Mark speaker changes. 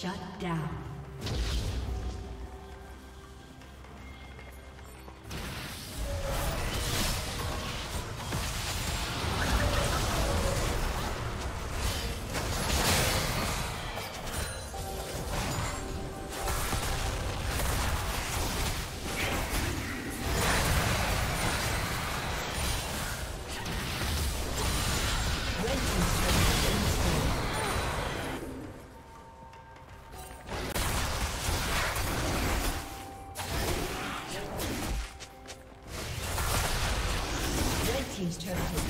Speaker 1: Shut down. team's turret has